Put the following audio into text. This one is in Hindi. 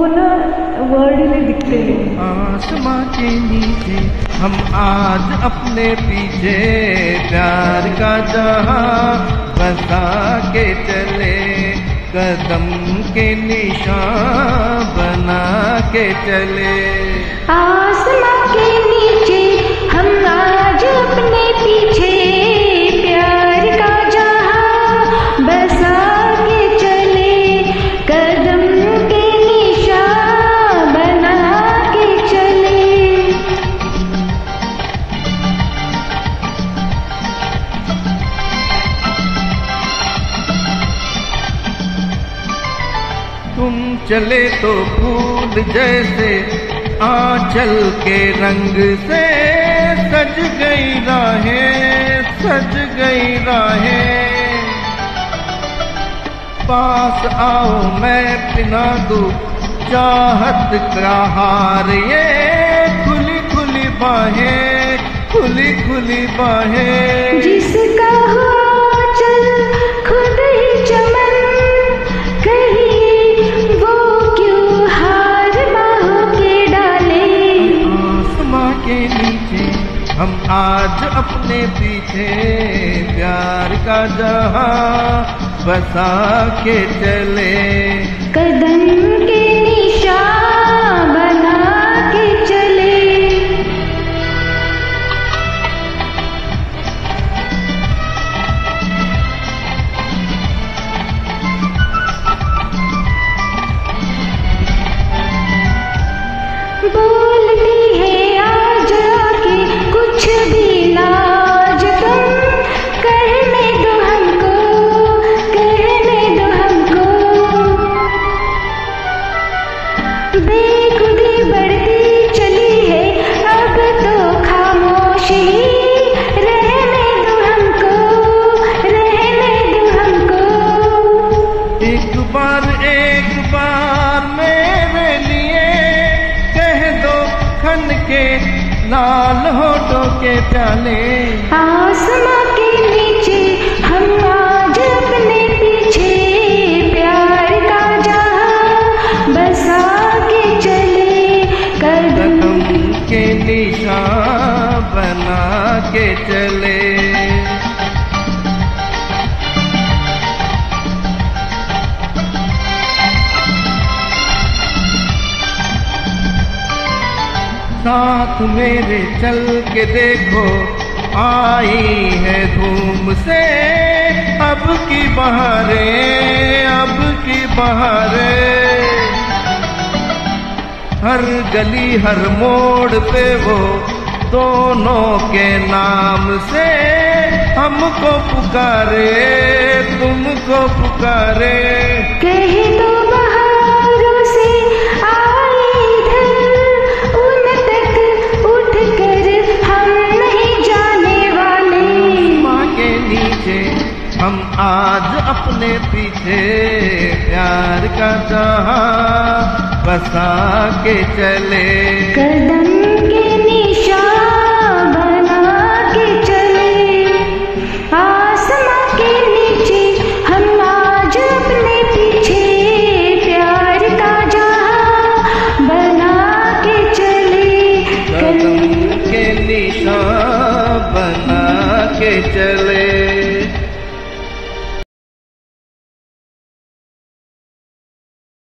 वो ना वर्ड में दिखते हैं। आसमां के नीचे हम आज अपने पीछे प्यार का जहाँ बसा के चले कदम के निशान बना के चले। आसमां चले तो फूल जैसे आंचल के रंग से सज गई राहें, सज गई राहें। पास आओ मैं पिना दू, चाहत का हार ये खुली खुली बाहें खुली खुली बाहें। आज अपने पीछे प्यार का जहाँ बसा के चले। कदम के के लाल होठों के प्याले। आसमां के नीचे हम आज अपने पीछे प्यार का जहाँ बसा के चले कदम कदम के निशान बना के चले। साथ मेरे चल के देखो, आई है धूम से। अब की बहारें, अब की बहारें। हर गली, हर मोड़ पे वो दोनों के नाम से हमको पुकारे, तुमको पुकारे। कह दो हम आज अपने पीछे प्यार का जहा बसा के चले। कदम के निशान बना के चले। आसमां के नीचे हम आज अपने पीछे प्यार का जहा बना के चले। कदम के निशान बना के चले।